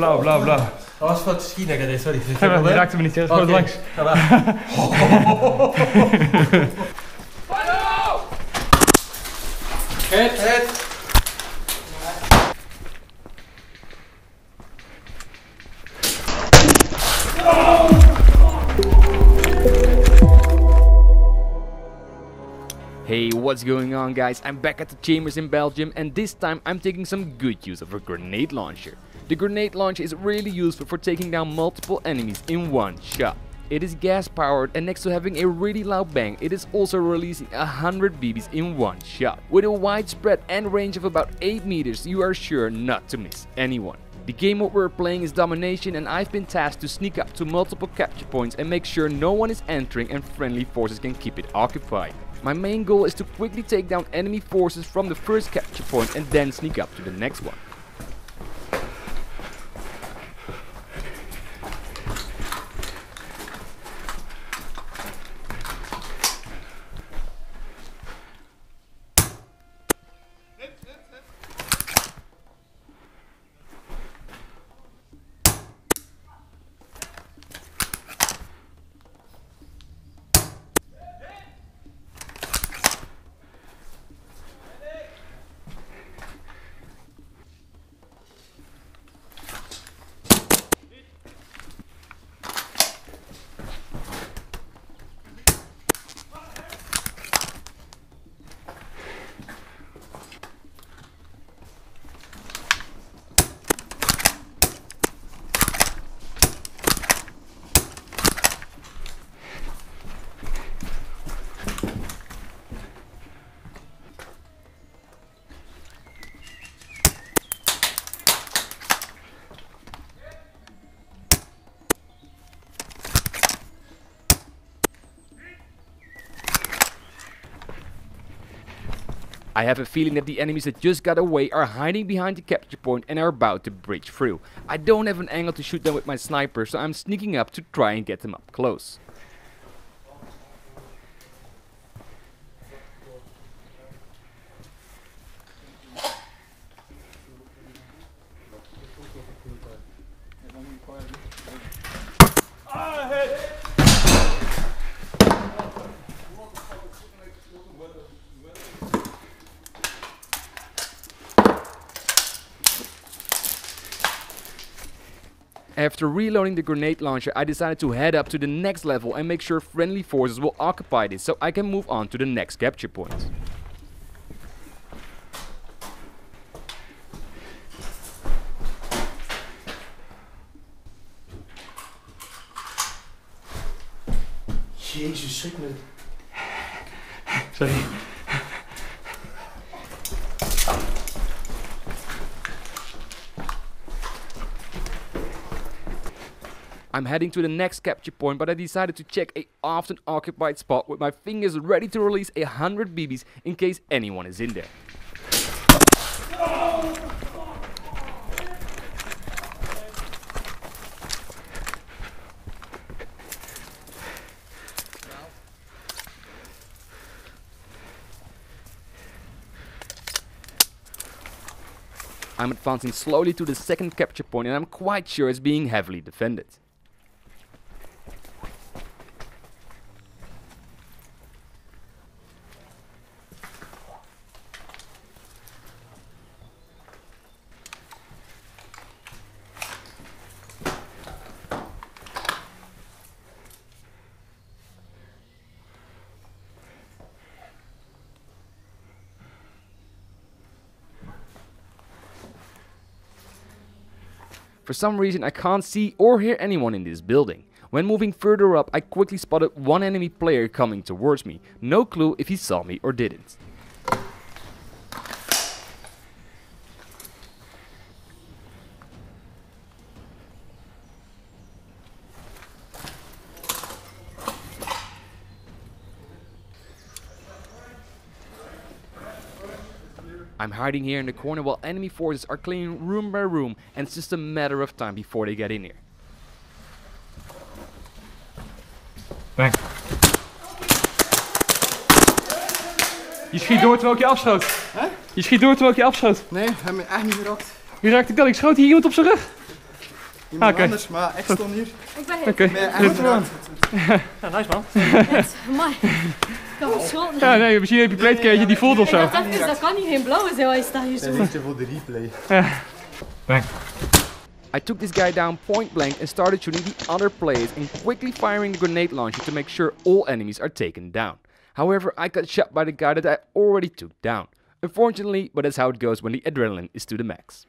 Blauw, blauw, blauw. Dat was voor het schienen, hè, sorry. Is het Ga maar, die raakte me niet, hè. Schoot Oké, langs. ga maar. Het, het. Hey, what's going on guys? I'm back at the chambers in Belgium and this time I'm taking some good use of a grenade launcher. The grenade launch is really useful for taking down multiple enemies in one shot. It is gas powered and next to having a really loud bang, it is also releasing 100 BBs in one shot. With a wide spread and range of about 8 meters, you are sure not to miss anyone. The game mode we're playing is Domination and I've been tasked to sneak up to multiple capture points and make sure no one is entering and friendly forces can keep it occupied. My main goal is to quickly take down enemy forces from the first capture point and then sneak up to the next one. I have a feeling that the enemies that just got away are hiding behind the capture point and are about to breach through. I don't have an angle to shoot them with my sniper, so I'm sneaking up to try and get them up close. After reloading the grenade launcher, I decided to head up to the next level and make sure friendly forces will occupy this so I can move on to the next capture point. Jezus, schrik me. Sorry. I'm heading to the next capture point, but I decided to check a often occupied spot with my fingers ready to release a hundred BBs in case anyone is in there. I'm advancing slowly to the second capture point and I'm quite sure it's being heavily defended. For some reason I can't see or hear anyone in this building. When moving further up I quickly spotted one enemy player coming towards me. No clue if he saw me or didn't. I'm hiding here in the corner while enemy forces are clearing room by room and it's just a matter of time before they get in here. Bang. Je schiet door terwijl ik je afschoot. Hè? Je schiet door terwijl ik je afschoot. Nee, hij heeft me echt niet geraakt. Je raakt de kan. Ik schoot hier iemand op zijn rug. Iemand Oké. anders, maar ik stond hier. Ik ben Oké. je echt gedaan? Ja, nice man. Amai. Ik had oh. verschoten. Ja, nee, misschien heb je pleitkeertje die voelt of Ik zo. dacht even, dat kan niet geen blauwe zijn, hij staat hier Dat is er voor de replay. Bang. I took this guy down point blank and started shooting the other players and quickly firing the grenade launcher to make sure all enemies are taken down. However, I got shot by the guy that I already took down. Unfortunately, but that's how it goes when the adrenaline is to the max.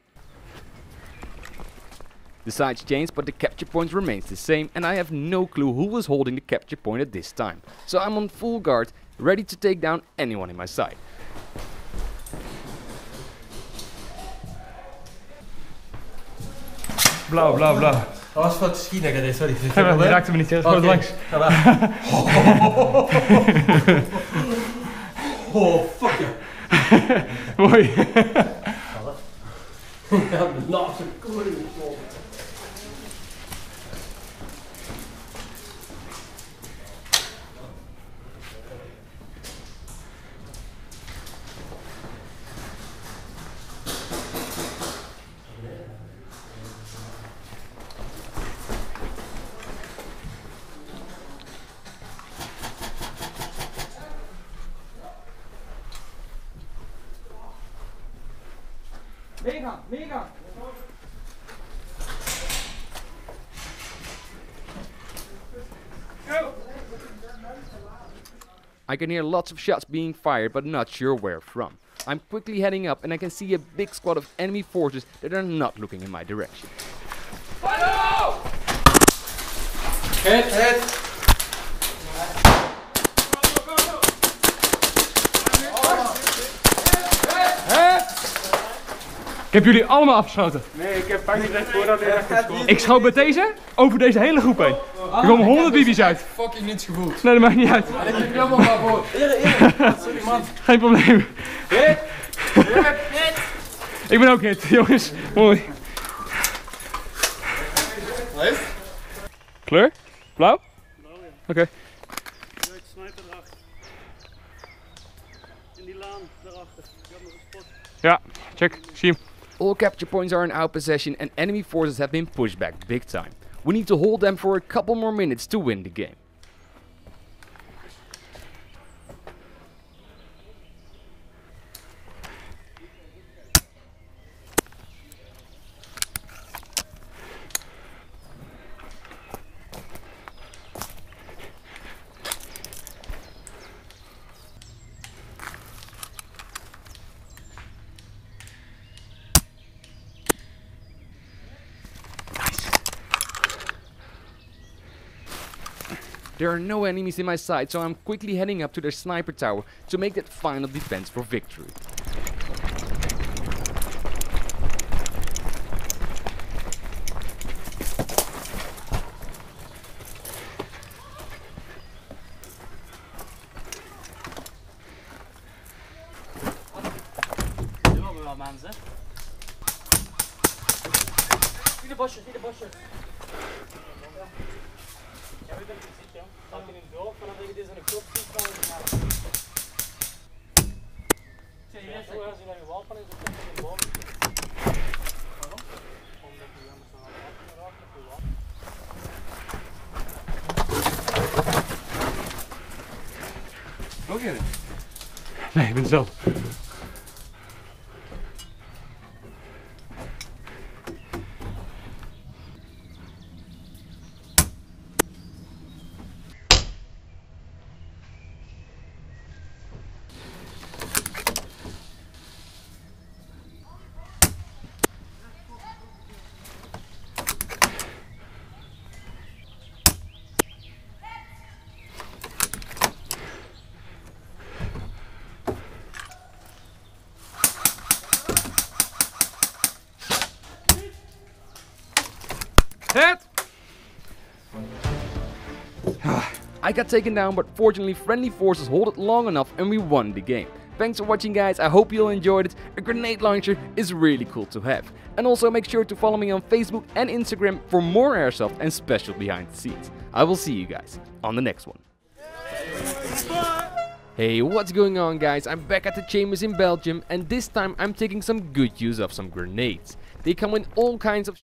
The sides changed, but the capture point remains the same, and I have no clue who was holding the capture point at this time. So I'm on full guard, ready to take down anyone in my sight. Blauw, blauw, blauw. Dat was van het schienen, hè, sorry. Ja, maar die raakte me niet, hè. dat is gewoon langs. Oh, fuck ja. Mooi. Ja, de naast de koning gesloten. I can hear lots of shots being fired, but not sure where from. I'm quickly heading up and I can see a big squad of enemy forces that are not looking in my direction. Hit, hit. Ik heb jullie allemaal afgeschoten. Nee, ik heb bijna direct voordat hij echt Ik schoot met deze over deze hele groep heen. Er komen honderd bibi's uit. Fucking niets gevoeld. Nee, dat maakt niet uit. Ik heb helemaal maar voor. Sorry man. Geen probleem. Ik ben ook hit, jongens. Mooi. Kleur? Blauw? Oké. Kijk, sniper erachter. In die laan daarachter. Ik heb nog gespot. Ja, check. Zie hem. All capture points are in our possession and enemy forces have been pushed back big time. We need to hold them for a couple more minutes to win the game. There are no enemies in my sight, so I'm quickly heading up to their sniper tower to make that final defense for victory. Mensen. Zie de bosje, zie de bosje. Ja, weet je wat ik zie, joh? Sta ik in een dorp en dan denk je, dit is een kop, die kan ik maken. Serieus, zo als je naar je wapen is, dan komt er een boom. Waarom? Omdat je anders dan aan het wapen raakt, of je wapen. Nee, ik ben zelf. Hit! Ah, I got taken down, but fortunately friendly forces hold it long enough and we won the game. Thanks for watching guys, I hope you all enjoyed it. A grenade launcher is really cool to have. And also make sure to follow me on Facebook and Instagram for more airsoft and special behind the scenes. I will see you guys on the next one. Hey, what's going on guys? I'm back at the chambers in Belgium and this time I'm taking some good use of some grenades. They come in all kinds of